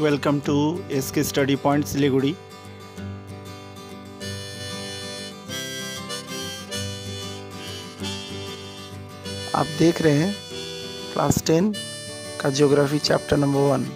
Welcome to S K study point Siliguri. आप देख रहे हैं क्लास टेन का geography chapter number one.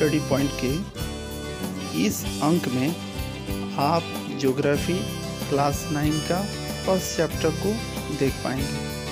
Study point के इस अंक में आप ज्योग्राफी क्लास नाइन का फ़र्स्ट चैप्टर को देख पाएँगे।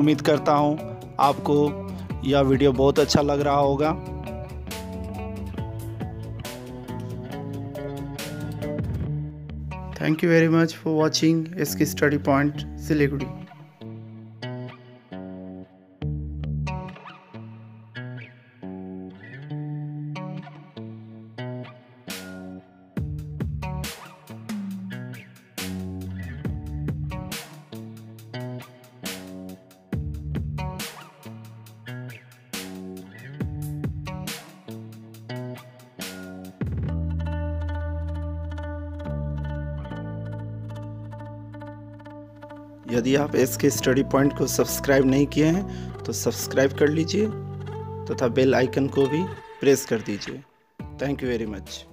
उम्मीद करता हूँ आपको यह वीडियो बहुत अच्छा लग रहा होगा। Thank you very much for watching S K study point Siliguri यदि आप एस के स्टडी पॉइंट को सब्सक्राइब नहीं किए हैं तो सब्सक्राइब कर लीजिए तथा बेल आइकन को भी प्रेस कर दीजिए। Thank you very much